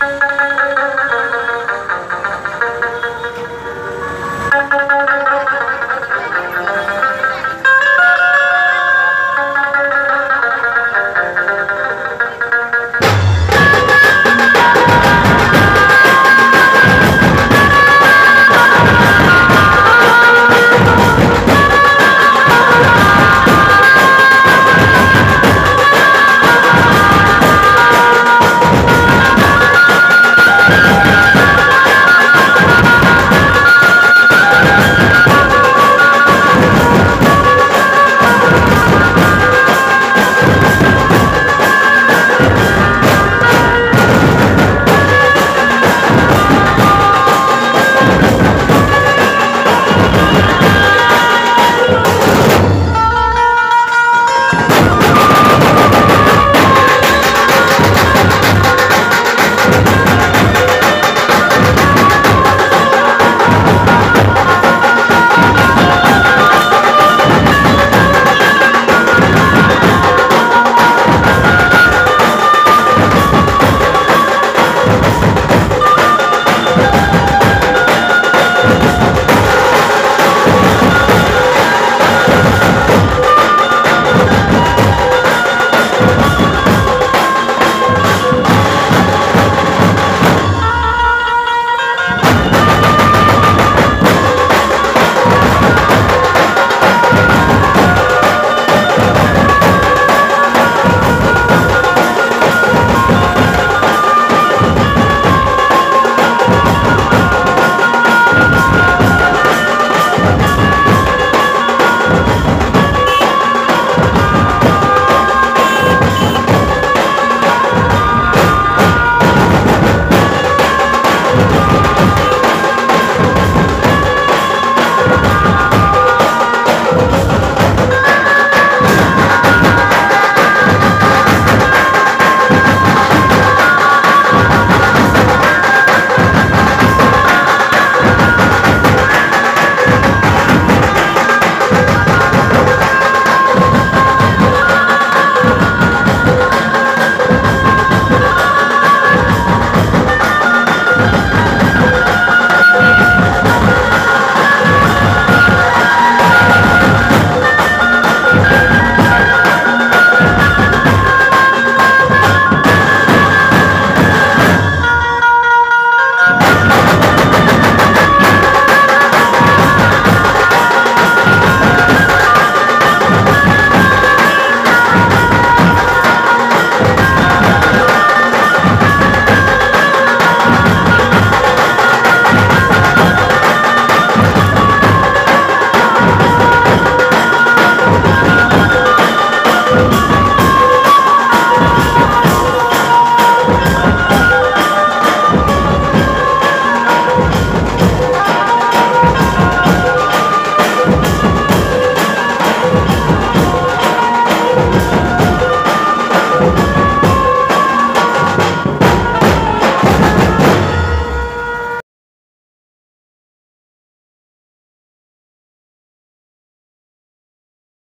Bye.